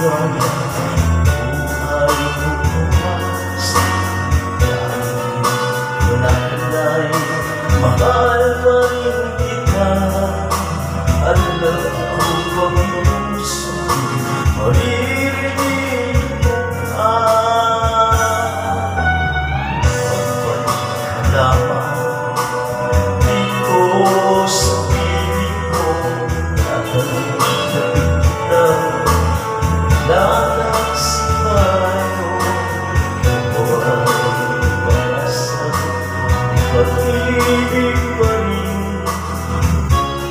Mahal pa rin kita Alam ko bang minsan Maririnig mo ka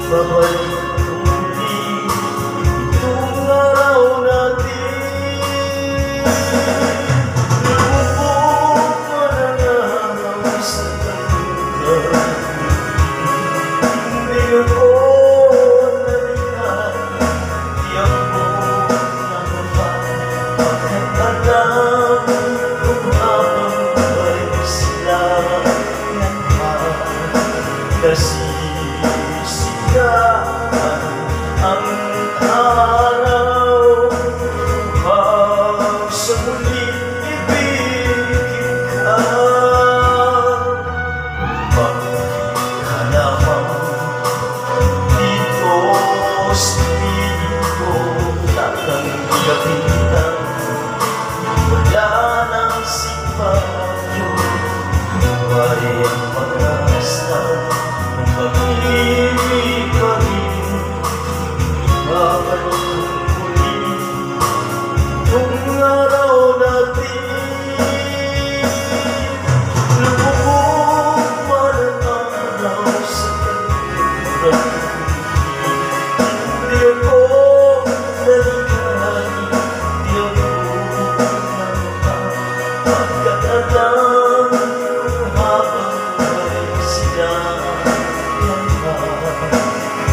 Papa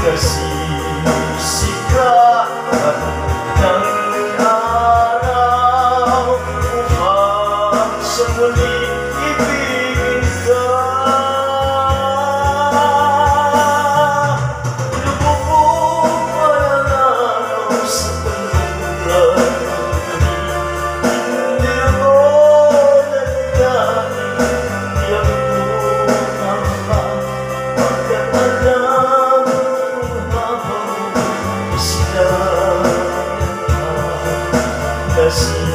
有吸引 us.